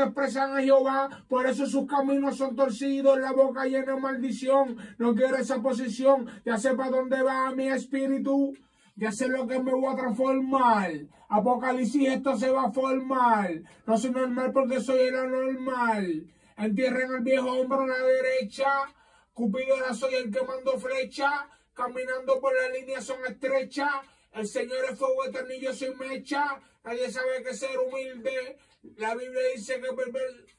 desprecian a Jehová, por eso sus caminos son torcidos, la boca llena de maldición. No quiero esa posición, ya sé para dónde va mi espíritu. Ya sé lo que me voy a transformar. Apocalipsis, esto se va a formar. No soy normal porque soy el anormal. Entierren al viejo hombre a la derecha. Cupido era soy el que mando flecha. Caminando por la línea son estrechas. El Señor es fuego y yo soy mecha. Nadie sabe que ser humilde. La Biblia dice que perder.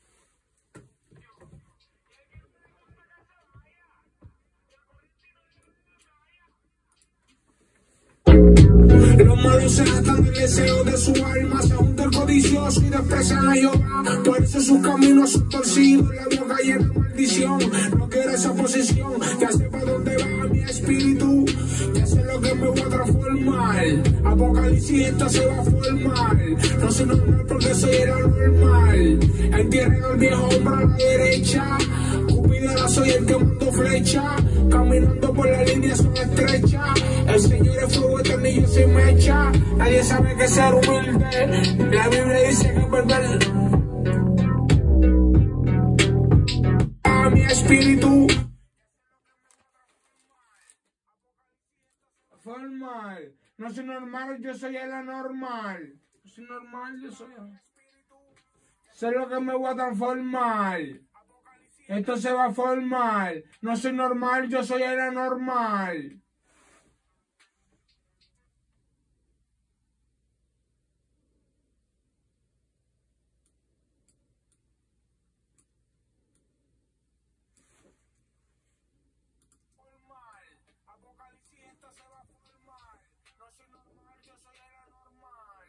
Los malos se atan el deseo de su alma, se juntan codiciosos y desprecian a Jehová. Por eso sus caminos son torcidos, la boca llena de maldición. No quiero esa posición, ya sé para dónde va mi espíritu, me voy a transformar. Apocalipsis, esto se va a formar. No soy normal porque soy el anormal. Entierren al viejo hombre a la derecha. Cupidera soy el que mando flecha. Caminando por la línea son estrechas. El Señor es fuego eterno y yo soy mecha. Nadie sabe que ser humilde. La Biblia dice que perder a Formal. No soy normal, yo soy el anormal. No soy normal, yo soy el... Sé lo que me voy a transformar. Esto se va a formar. No soy normal, yo soy el anormal. Formar. Apocalipsis, esto se va a formar. No soy normal, yo soy el anormal.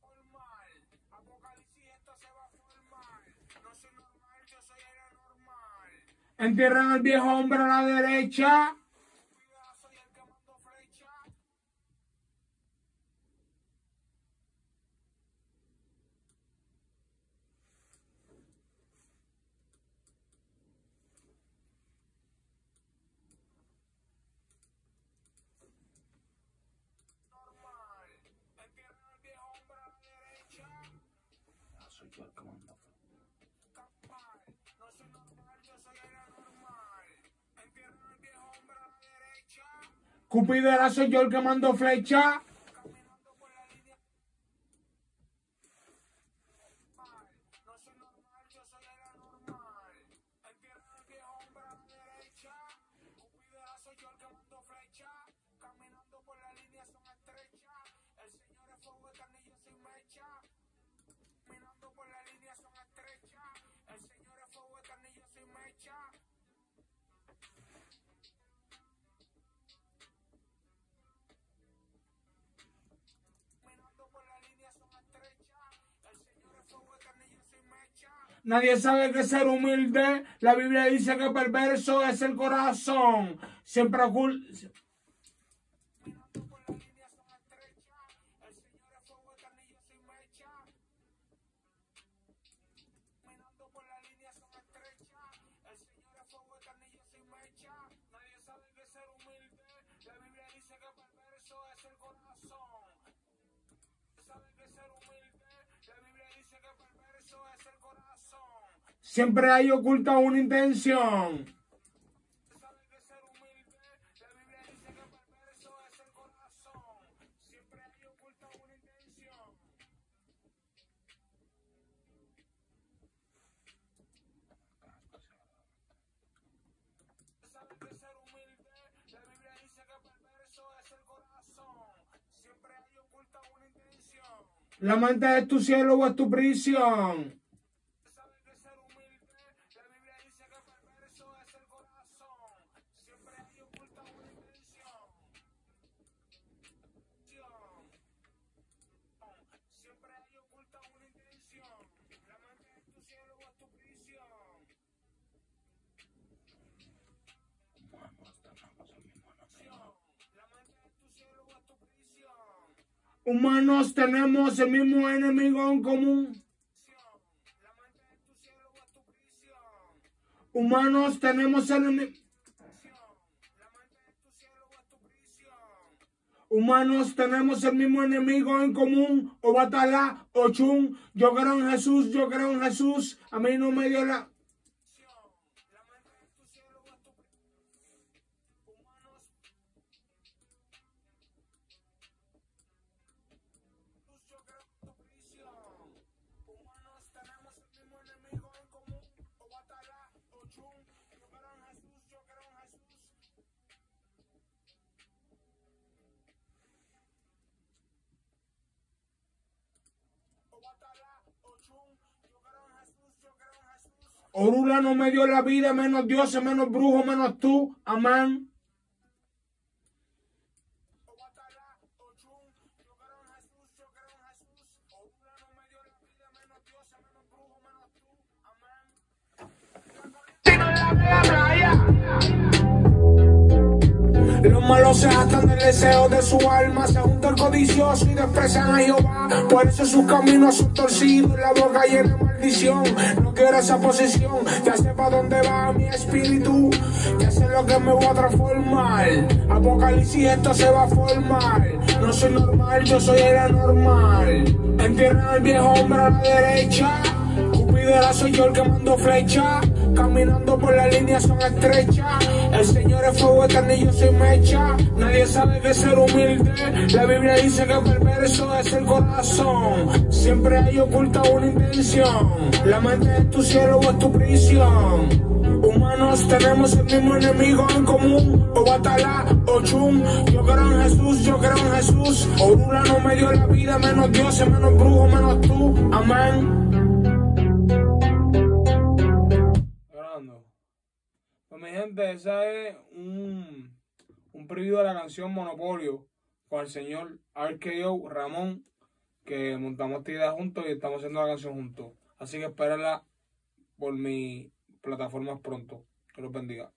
Formar. Apocalipsis, esto se va a formar. No soy normal, yo soy el anormal. Entierran al viejo hombre a la derecha. Normal. Entierran al viejo hombre a la derecha. Cupido era soy yo el que mando flecha. Nadie sabe que ser humilde. La Biblia dice que perverso es el corazón. Siempre oculta. Siempre hay oculta una intención. La mente es tu cielo o es tu prisión. Sabe que ser humilde. La Biblia dice que perverso es el corazón. Siempre hay oculta una intención. Siempre hay oculta una intención. La mente es tu cielo o es tu prisión. Humanos tenemos el mismo enemigo en común. Humanos tenemos enemi- La mente es tu cielo o es tu prisión. Humanos tenemos el mismo enemigo en común, o Batalá, o Chun. Yo creo en Jesús, yo creo en Jesús. A mí no me dio la... Orula no me dio la vida, menos Dios, menos brujo, menos tú. Los malos se atan del deseo de su alma, se junta el codicioso y desprecian a Jehová. Por eso sus caminos son torcidos, la boca llena de maldición. No quiero esa posición, ya sé para dónde va mi espíritu, ya sé lo que me voy a transformar. Apocalipsis, esto se va a formar. No soy normal, yo soy el anormal. Entierran al viejo hombre a la derecha. Cupidera soy yo el que mando flecha. Caminando por la línea son estrechas. El Señor es fuego eterno y yo soy mecha. Nadie sabe que ser humilde. La Biblia dice que perverso es el corazón. Siempre hay oculta una intención. La mente es tu cielo o es tu prisión. Humanos tenemos el mismo enemigo en común. O Batalá o Chum. Yo creo en Jesús, yo creo en Jesús. Orula no me dio la vida, menos Dios, menos brujo, menos tú. Amén. Mi gente, esa es un, un preview de la canción Monopolio con el señor RKO Ramón, que montamos esta idea juntos y estamos haciendo la canción juntos. Así que espérenla por mis plataformas pronto. Que los bendiga.